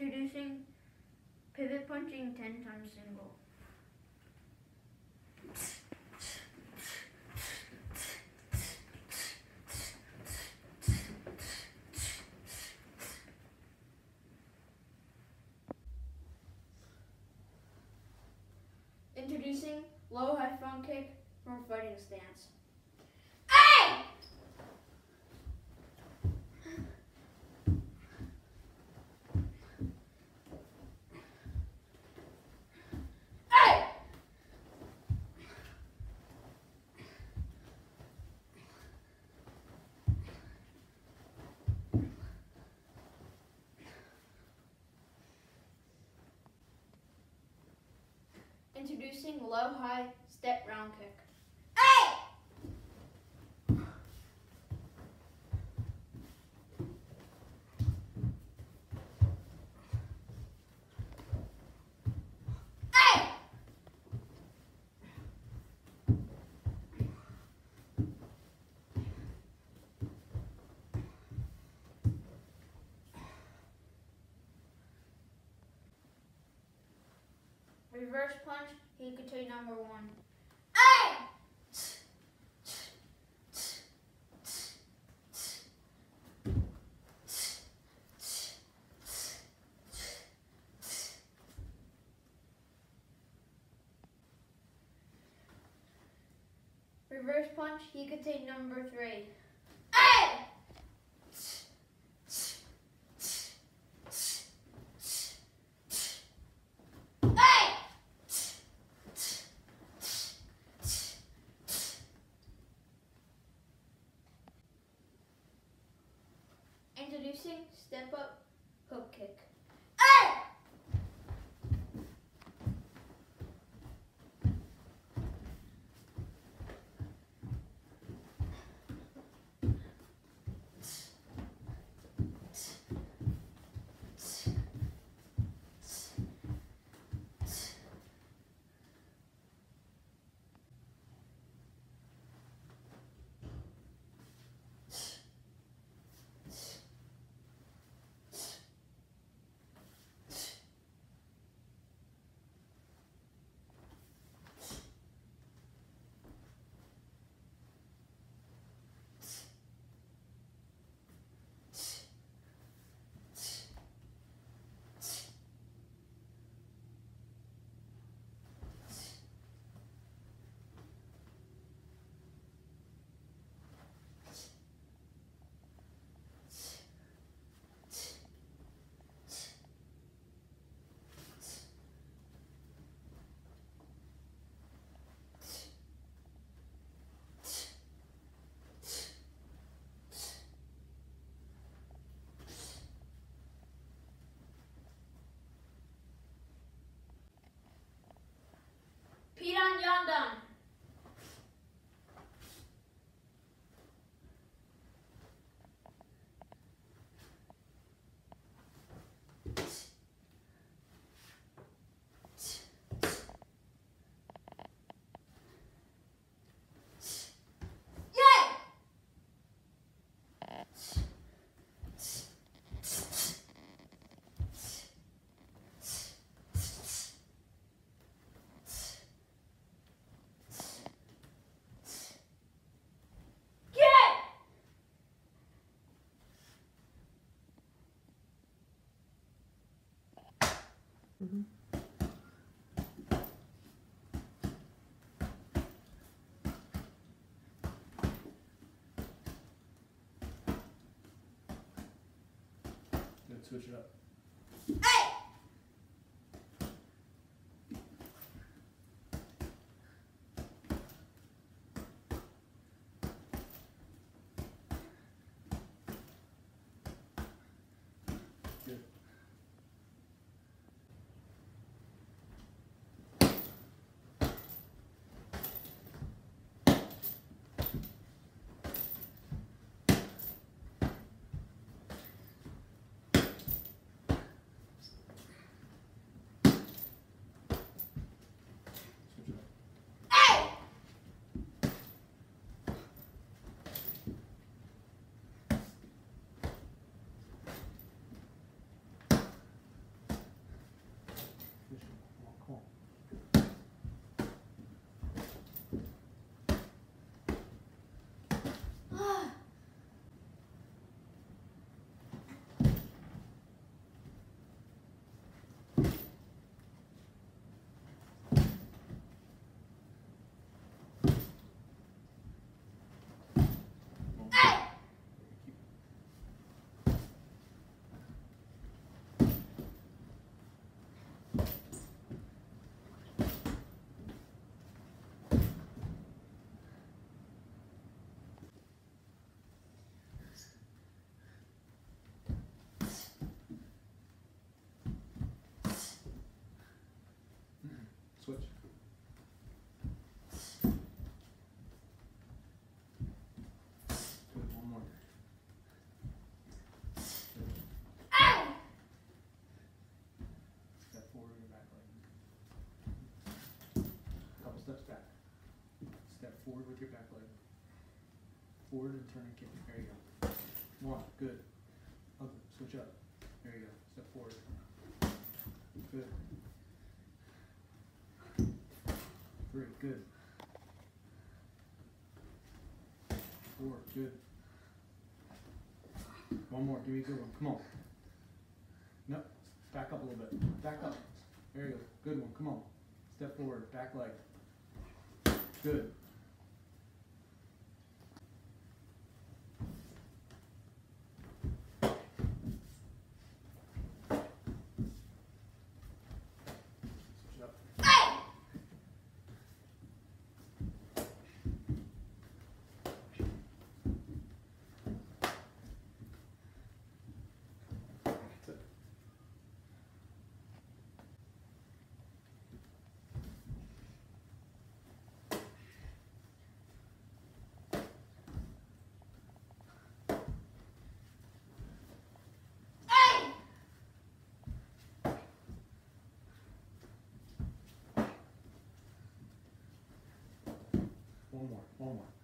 Introducing pivot punching 10 times single. Introducing low high front kick from fighting stance. Introducing low high step round kick. Hey! Hey! Reverse punch, Hikate number one. Hey! Reverse punch, you could take number three. Introducing step up hook kick. Mm-hmm. Good, switch it up. Hey! Good. Switch. One more. Step forward with your back leg. Couple steps back. Step forward with your back leg. Forward and turn and kick. There you go. One, good. Other, switch up. There you go. Step forward. Good. Three, good. Four, good. One more, give me a good one. Come on. Nope. Back up a little bit. Back up. There you go. Good one. Come on. Step forward. Back leg. Good. One more.